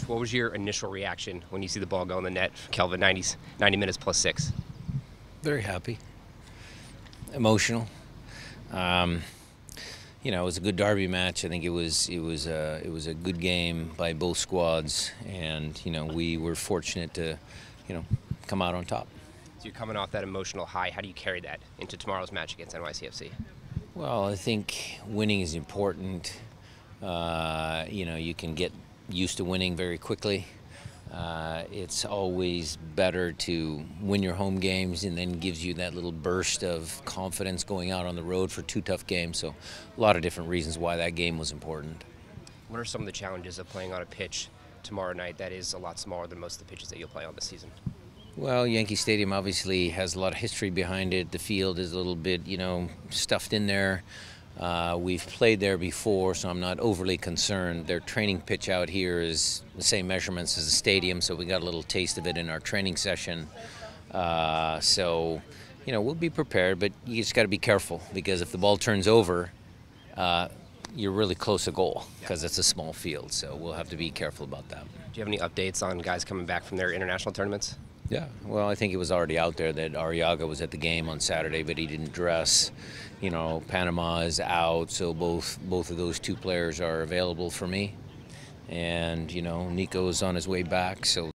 Coach, what was your initial reaction when you see the ball go in the net? Kelvin, 90, 90 minutes plus six. Very happy. Emotional. Um, you know, it was a good derby match. I think it was it was a, it was a good game by both squads, and you know we were fortunate to, you know, come out on top. So you're coming off that emotional high. How do you carry that into tomorrow's match against NYCFC? Well, I think winning is important. Uh, you know, you can get used to winning very quickly. Uh, it's always better to win your home games and then gives you that little burst of confidence going out on the road for two tough games. So, a lot of different reasons why that game was important. What are some of the challenges of playing on a pitch tomorrow night that is a lot smaller than most of the pitches that you'll play on this season? Well, Yankee Stadium obviously has a lot of history behind it. The field is a little bit, you know, stuffed in there. Uh, we've played there before, so I'm not overly concerned. Their training pitch out here is the same measurements as the stadium, so we got a little taste of it in our training session. Uh, so, you know, we'll be prepared, but you just got to be careful because if the ball turns over, uh, you're really close to goal because it's a small field. So we'll have to be careful about that. Do you have any updates on guys coming back from their international tournaments? Yeah, well, I think it was already out there that Arreaga was at the game on Saturday, but he didn't dress. You know, Panama is out, so both both of those two players are available for me. And you know, Nico is on his way back, so